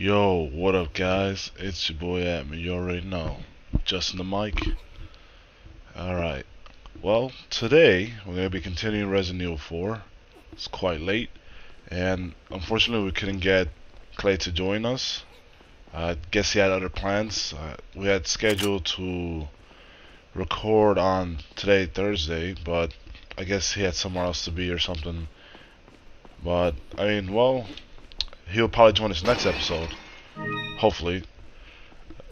Yo, what up guys? It's your boy Atma, you already know. Justin the mic. Alright. Well, today we're going to be continuing Resident Evil 4. It's quite late. And unfortunately we couldn't get Clay to join us. I guess he had other plans. Uh, we had scheduled to record on today, Thursday, but I guess he had somewhere else to be or something. But, I mean, well, he'll probably join us next episode. Hopefully.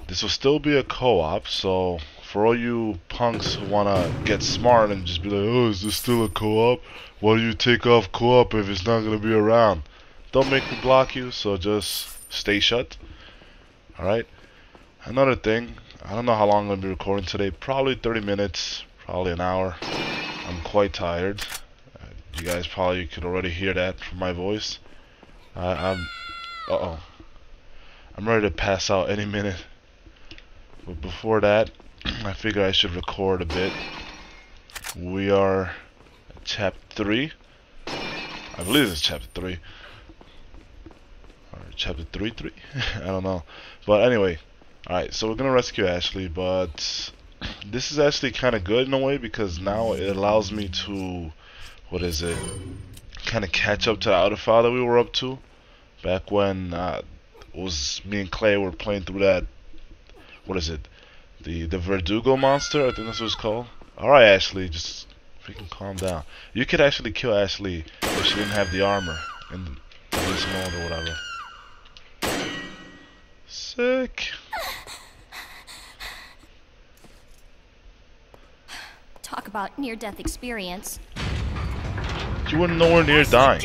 This will still be a co-op, so for all you punks who wanna get smart and just be like, oh, is this still a co-op? Why do you take off co-op if it's not gonna be around? Don't make me block you, so just stay shut. Alright? Another thing, I don't know how long I'm gonna be recording today. Probably 30 minutes, probably an hour. I'm quite tired. Uh, you guys probably could already hear that from my voice. I, I'm. Uh oh. I'm ready to pass out any minute. But before that, I figure I should record a bit. We are at chapter 3. I believe it's chapter 3. Or chapter 3 3? I don't know. But anyway, alright, so we're gonna rescue Ashley, but this is actually kind of good in a way because now it allows me to. What is it? kind of catch up to the outer file that we were up to back when uh, was me and Clay were playing through that what is it? The the Verdugo monster I think that's what it's called. Alright Ashley just freaking calm down. You could actually kill Ashley if she didn't have the armor in this mode or whatever. Sick. Talk about near-death experience. you were nowhere near dying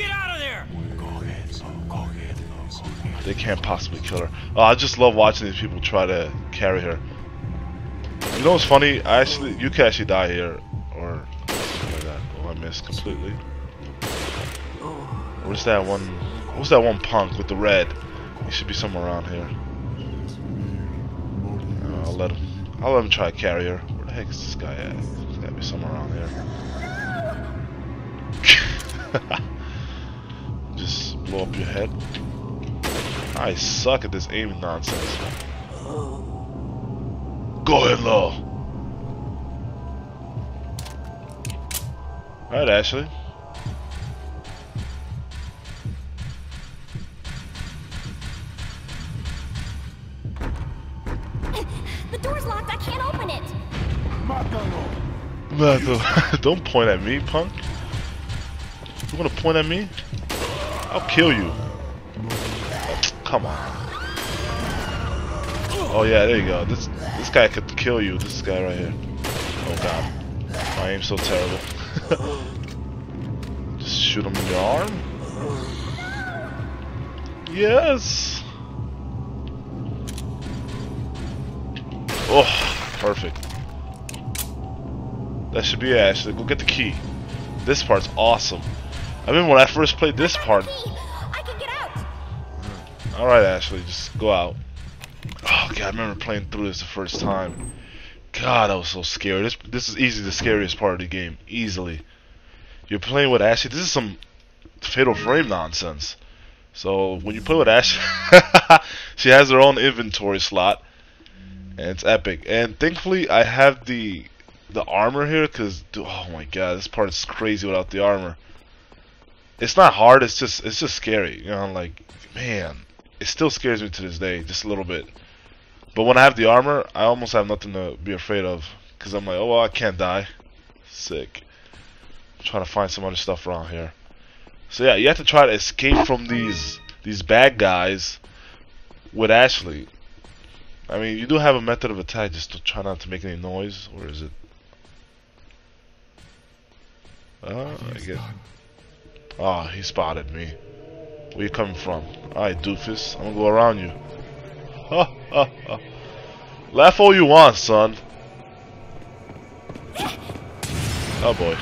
They can't possibly kill her. Oh, I just love watching these people try to carry her. You know what's funny? I actually, you can actually die here, or something like that. Oh, I missed completely. Where's that one? What's that one punk with the red? He should be somewhere around here. Uh, I'll let him. I'll let him try to carry her. Where the heck is this guy at? He's gotta be somewhere around here. Just blow up your head. I suck at this aiming nonsense. Go ahead, low. Alright, Ashley. The door's locked. I can't open it. Mato, don't point at me, punk. You wanna point at me? I'll kill you. Come on. Oh yeah, there you go. This this guy could kill you. This guy right here. Oh god. My aim's so terrible. Just shoot him in the arm. Yes. Oh, perfect. That should be it, Ashley. Go get the key. This part's awesome. I mean, when I first played this part. Alright, Ashley, just go out. Oh, God, I remember playing through this the first time. God, I was so scared. This this is easily the scariest part of the game. Easily. You're playing with Ashley. This is some Fatal Frame nonsense. So, when you play with Ashley, she has her own inventory slot. And it's epic. And thankfully, I have the the armor here because oh my god this part is crazy without the armor it's not hard it's just it's just scary you know like man it still scares me to this day just a little bit. But when I have the armor I almost have nothing to be afraid of because I'm like oh well I can't die. Sick. I'm trying to find some other stuff around here. So yeah you have to try to escape from these these bad guys with Ashley. I mean you do have a method of attack just to try not to make any noise or is it? Uh, I guess. Oh, he spotted me. Where you coming from? Alright, doofus. I'm gonna go around you. Ha ha ha. Laugh all you want, son. Oh boy.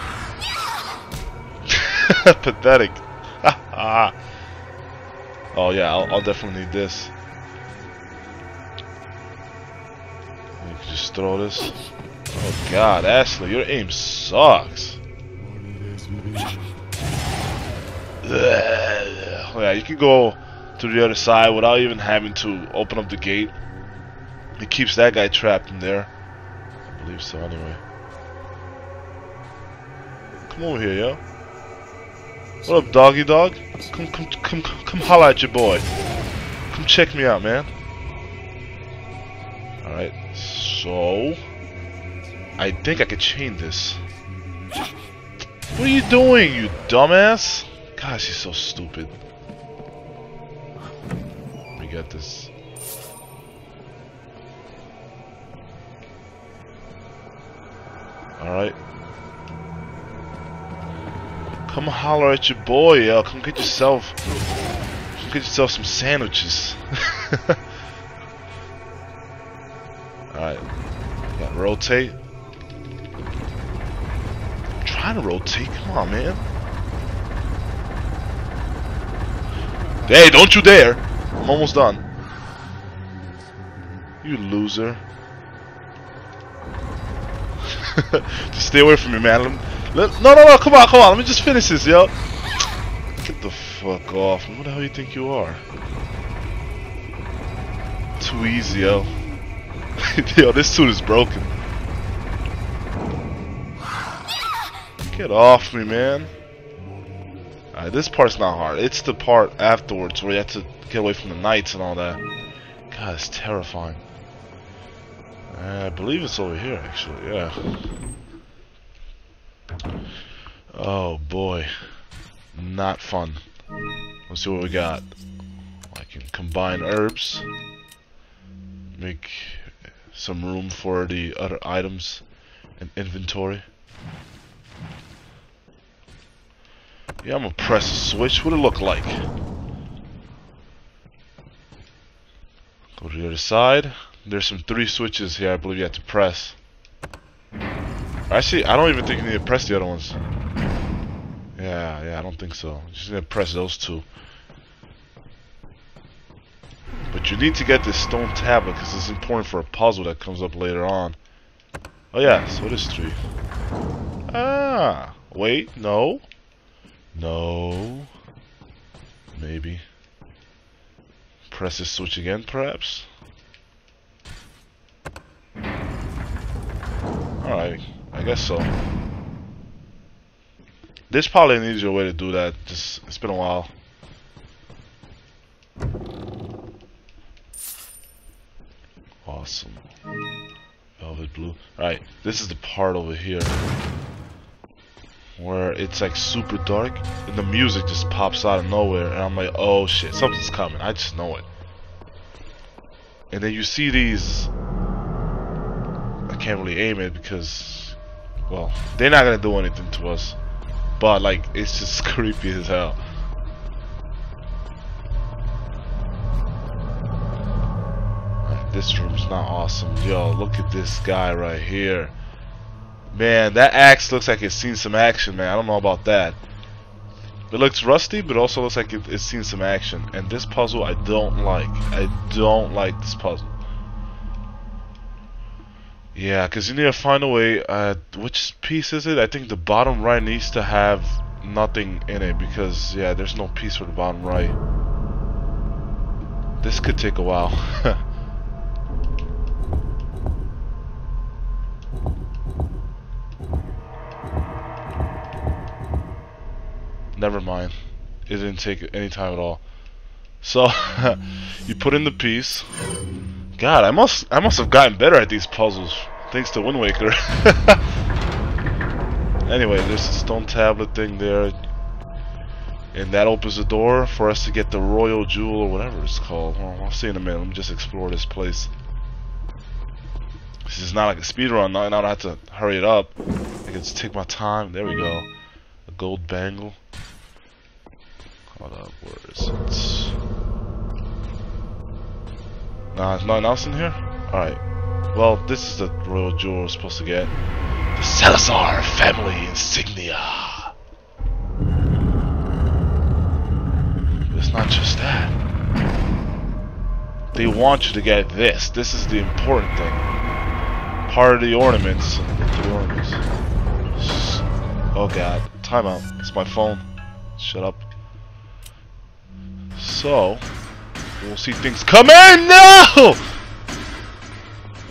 Pathetic. oh yeah, I'll, I'll definitely need this. You can just throw this. Oh god, Ashley, your aim sucks. Yeah, you can go to the other side without even having to open up the gate. It keeps that guy trapped in there. I believe so, anyway. Come over here, yo. What up, doggy dog? Come, come, come, come, holla at your boy. Come check me out, man. Alright, so... I think I could chain this. What are you doing, you dumbass? Gosh, he's so stupid. We got this. Alright. Come holler at your boy, yo. Come get yourself. Come get yourself some sandwiches. Alright. Rotate. I'm trying to rotate. Come on, man. Hey, don't you dare! I'm almost done. You loser. Just stay away from me, man. Let, no, no, no, come on, come on. Let me just finish this, yo. Get the fuck off. What the hell you think you are? Too easy, yo. yo, this suit is broken. Get off me, man. This part's not hard. It's the part afterwards where you have to get away from the knights and all that. God, it's terrifying. Uh, I believe it's over here, actually. Yeah. Oh boy, not fun. Let's see what we got. I can combine herbs, make some room for the other items in inventory. Yeah, I'm gonna press a switch. What it look like? Go to the other side. There's some three switches here I believe you have to press. Actually, I don't even think you need to press the other ones. Yeah, yeah, I don't think so. You just need to press those two. But you need to get this stone tablet because it's important for a puzzle that comes up later on. Oh yeah, so it is three. Ah, wait, no. No. Maybe. Press this switch again, perhaps? Alright, I guess so. There's probably an easier way to do that. Just it's been a while. Awesome. Velvet blue. Alright, this is the part over here where it's like super dark and the music just pops out of nowhere and I'm like, oh shit, something's coming. I just know it. And then you see these I can't really aim it because well, they're not gonna do anything to us but like it's just creepy as hell. this room's not awesome. Yo, look at this guy right here. Man, that axe looks like it's seen some action, man. I don't know about that. It looks rusty, but also looks like it, it's seen some action. And this puzzle, I don't like. I don't like this puzzle. Yeah, because you need to find a way. Uh, which piece is it? I think the bottom right needs to have nothing in it because, yeah, there's no piece for the bottom right. This could take a while. Never mind. It didn't take any time at all. So, you put in the piece. God, I must I must have gotten better at these puzzles thanks to Wind Waker. anyway, there's a stone tablet thing there. And that opens the door for us to get the royal jewel or whatever it's called. Well, I'll see in a minute. Let me just explore this place. This is not like a speed run. Now I don't have to hurry it up. I can just take my time. There we go. A gold bangle. Hold up. Where is it? Nah, there's nothing else in here? Alright. Well, this is the royal jewel we're supposed to get. The Salazar family insignia. It's not just that. They want you to get this. This is the important thing. Part of the ornaments. The ornaments. Oh god. Timeout. It's my phone. Shut up. So, We'll see things come in. now!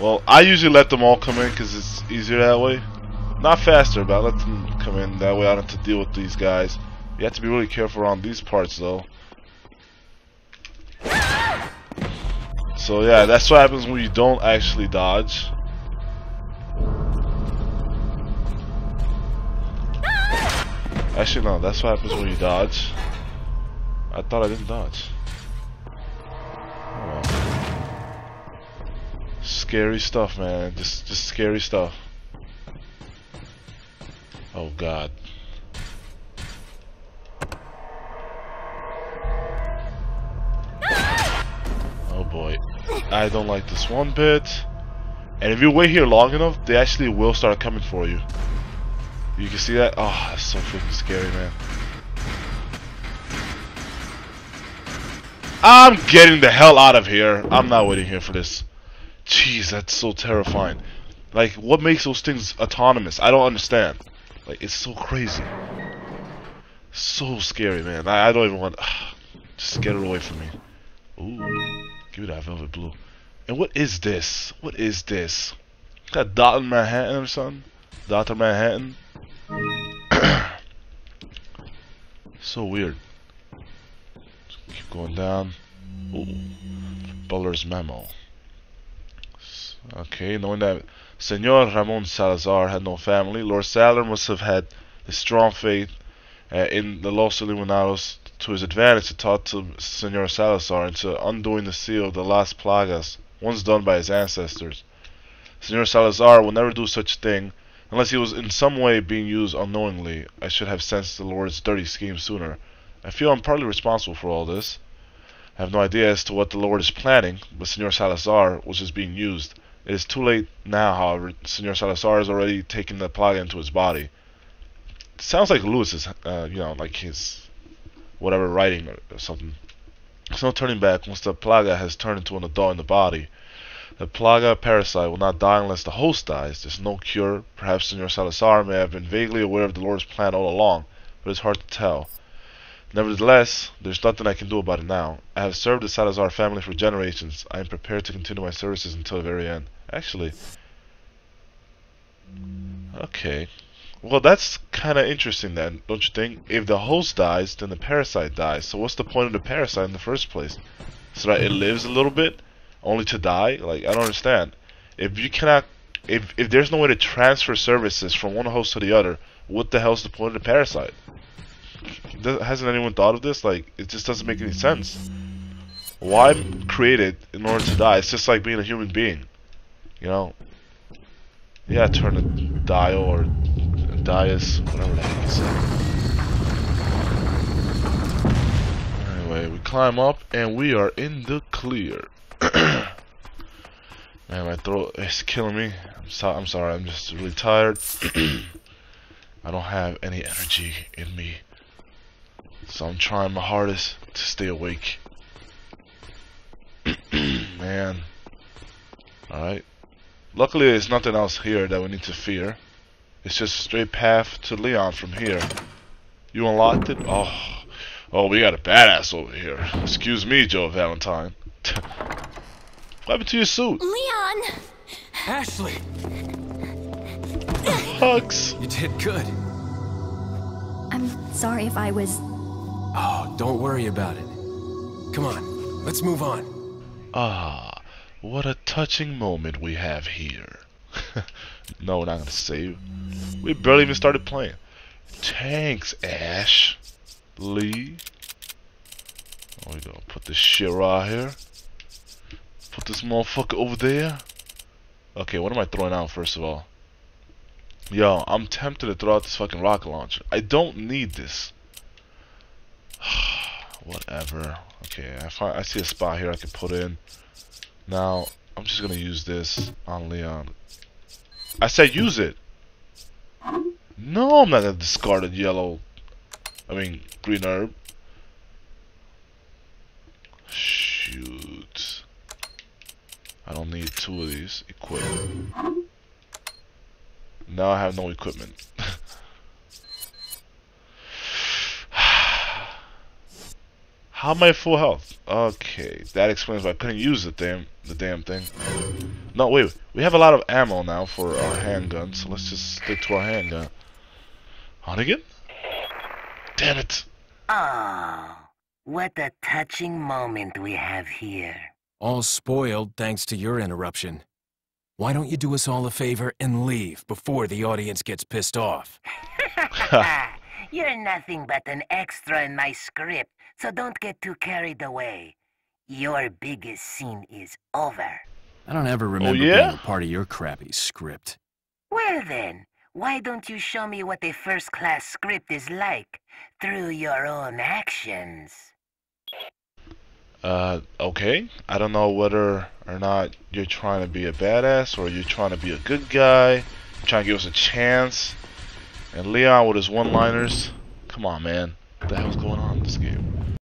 Well, I usually let them all come in because it's easier that way. Not faster, but I let them come in. That way I don't have to deal with these guys. You have to be really careful around these parts, though. So yeah, that's what happens when you don't actually dodge. Actually, no, that's what happens when you dodge. I thought I didn't dodge. Oh. Scary stuff, man. Just, just scary stuff. Oh God. Oh boy. I don't like this one bit. And if you wait here long enough, they actually will start coming for you. You can see that? Oh, that's so freaking scary, man. I'm getting the hell out of here. I'm not waiting here for this. Jeez, that's so terrifying. Like, what makes those things autonomous? I don't understand. Like, it's so crazy. So scary, man. I, I don't even want... just get it away from me. Ooh. Give me that velvet blue. And what is this? What is this? Got Dr. Manhattan or something? Dr. Manhattan? so weird. Keep going down. Ooh. Butler's memo. Okay, knowing that Senor Ramon Salazar had no family, Lord Saddler must have had a strong faith uh, in the Los Iluminados to his advantage to talk to Senor Salazar into undoing the seal of the Las Plagas, once done by his ancestors. Senor Salazar will never do such a thing, unless he was in some way being used unknowingly. I should have sensed the Lord's dirty scheme sooner. I feel I'm partly responsible for all this. I have no idea as to what the Lord is planning, but Senor Salazar was just being used. It is too late now, however. Senor Salazar has already taken the plaga into his body. It sounds like Luis's, uh, you know, like his whatever writing or, or something. There's no turning back once the plaga has turned into an adult in the body. The plaga parasite will not die unless the host dies. There's no cure. Perhaps Senor Salazar may have been vaguely aware of the Lord's plan all along, but it's hard to tell. Nevertheless, there's nothing I can do about it now. I have served the Salazar family for generations. I am prepared to continue my services until the very end. Actually, okay. Well, that's kind of interesting then, don't you think? If the host dies, then the parasite dies. So what's the point of the parasite in the first place? So that it lives a little bit, only to die? Like, I don't understand. If you cannot, if, if there's no way to transfer services from one host to the other, what the hell's the point of the parasite? Hasn't anyone thought of this? Like, it just doesn't make any sense. Why create it in order to die? It's just like being a human being. You know? Yeah, turn a dial or Dias, whatever that is. Anyway, we climb up and we are in the clear. Man, my throat is killing me. I'm, so I'm sorry, I'm just really tired. I don't have any energy in me. So I'm trying my hardest to stay awake. Man. Alright. Luckily, there's nothing else here that we need to fear. It's just a straight path to Leon from here. You unlocked it? Oh. Oh, we got a badass over here. Excuse me, Joe Valentine. what happened to your suit? Leon! Ashley! Hugs! You did good. I'm sorry if I was. Oh, don't worry about it. Come on, let's move on. Ah, what a touching moment we have here. no, we're not gonna save. We barely even started playing. Thanks, Ash. Lee. Oh, we gonna put this shit right here. Put this motherfucker over there. Okay, what am I throwing out first of all? Yo, I'm tempted to throw out this fucking rocket launcher. I don't need this. Whatever. Okay, I I see a spot here I can put in. Now, I'm just gonna use this on Leon. I said use it. No, I'm not a yellow. I mean, green herb. Shoot. I don't need two of these. Equipment. Now I have no equipment. How am I full health? Okay, that explains why I couldn't use the damn the damn thing. No, wait, we have a lot of ammo now for our handgun, so let's just stick to our handgun. Hunnigan? Damn it! Oh, what a touching moment we have here. All spoiled thanks to your interruption. Why don't you do us all a favor and leave before the audience gets pissed off? You're nothing but an extra in my script, so don't get too carried away. Your biggest scene is over. I don't ever remember yeah? being a part of your crappy script. Well then, why don't you show me what a first-class script is like through your own actions? Uh, okay. I don't know whether or not you're trying to be a badass or you're trying to be a good guy. You're trying to give us a chance. And Leon with his one-liners. Come on, man. What the hell's going on?